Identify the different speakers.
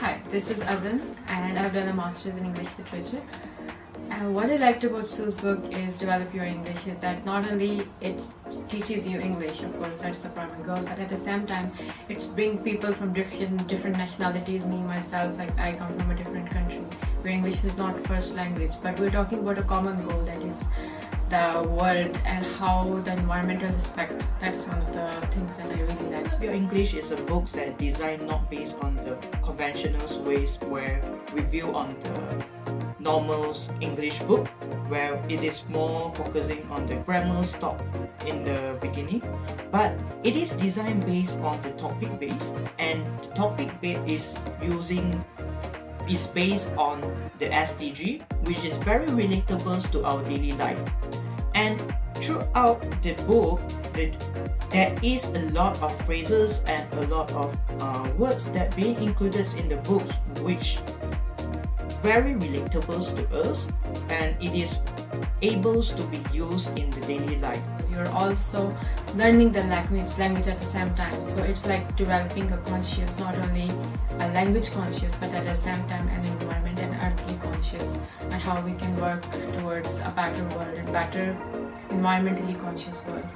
Speaker 1: Hi, this is Azan, and I've done a master's in English literature. And what I liked about Sue's book is Develop Your English is that not only it teaches you English, of course, that's the primary goal, but at the same time, it's bring people from different different nationalities. Me myself, like I come from a different country where English is not first language, but we're talking about a common goal that is the world and how the environmental aspect. That's one of the things that I really like.
Speaker 2: Your English is a book that designed not based on the conventional ways where we view on the normal English book where it is more focusing on the grammar stop in the beginning but it is designed based on the topic base and the topic base is using is based on the SDG which is very relatable to our daily life and throughout the book, there is a lot of phrases and a lot of uh, words that being included in the book, which very relatable to us, and it is able to be used in the daily life.
Speaker 1: You're also learning the language language at the same time. So it's like developing a conscious, not only a language conscious, but at the same time an environment and earthly conscious, and how we can work towards a better world and better environmentally conscious world.